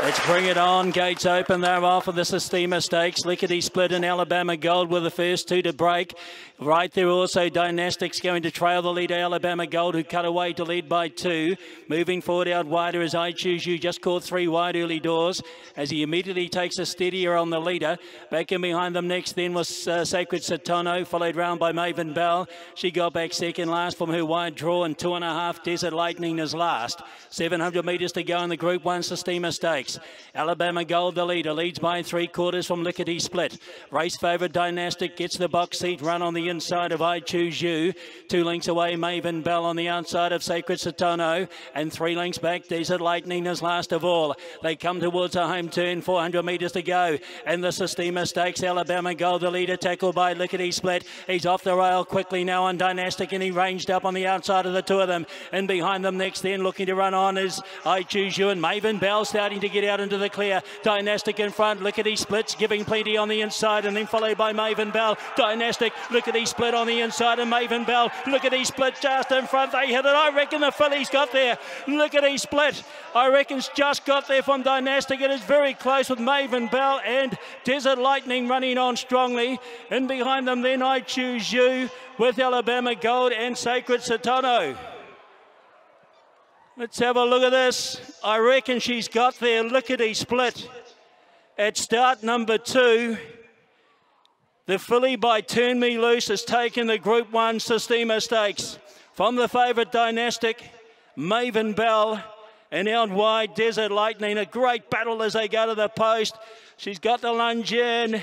Let's bring it on. Gates open. They're off of the Sistema Stakes. Lickety Split and Alabama Gold were the first two to break. Right there also Dynastics going to trail the leader Alabama Gold who cut away to lead by two. Moving forward out wider as I Choose You just caught three wide early doors as he immediately takes a steadier on the leader. Back in behind them next then was uh, Sacred Satano followed round by Maven Bell. She got back second last from her wide draw and two and a half Desert Lightning is last. 700 metres to go in the Group 1 Sistema Stakes. Alabama Gold the leader leads by three quarters from Lickety Split. Race favourite Dynastic gets the box seat run on the inside of I Choose You. Two lengths away, Maven Bell on the outside of Sacred Satano. And three lengths back, Desert Lightning is last of all. They come towards a home turn, 400 metres to go. And the Sistema Stakes, Alabama Gold, the leader, tackled by Lickety Split. He's off the rail quickly now on Dynastic, and he ranged up on the outside of the two of them. And behind them next then, looking to run on is I Choose You and Maven Bell starting to get out into the clear. Dynastic in front, Lickety Splits giving plenty on the inside, and then followed by Maven Bell. Dynastic, Lickety Split on the inside, and Maven Bell. look at Lickety Split just in front. They hit it. I reckon the fillies got there. Lickety Split, I reckon's just got there from Dynastic. It is very close with Maven Bell and Desert Lightning running on strongly. And behind them, then I choose you with Alabama Gold and Sacred Satano. Let's have a look at this. I reckon she's got there lickety split at start number two. The filly by Turn Me Loose has taken the Group 1 Sistema Stakes from the favourite Dynastic, Maven Bell, and out wide Desert Lightning. A great battle as they go to the post. She's got the lunge in.